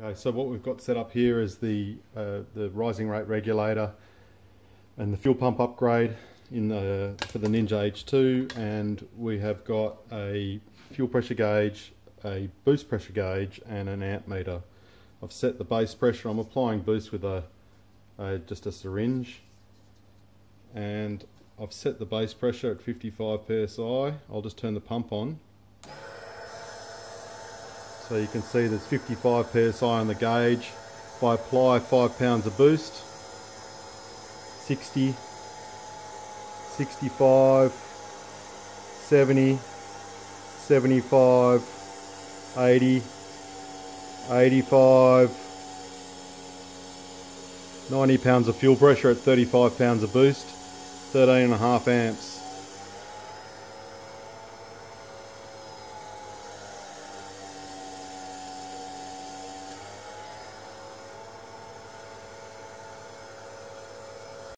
Okay, so what we've got set up here is the uh, the rising rate regulator and the fuel pump upgrade in the for the Ninja H2 and we have got a fuel pressure gauge, a boost pressure gauge and an amp meter. I've set the base pressure, I'm applying boost with a, a just a syringe and I've set the base pressure at 55 psi. I'll just turn the pump on so you can see there's 55 psi on the gauge. If I apply 5 pounds of boost, 60, 65, 70, 75, 80, 85, 90 pounds of fuel pressure at 35 pounds of boost, 13 and a half amps.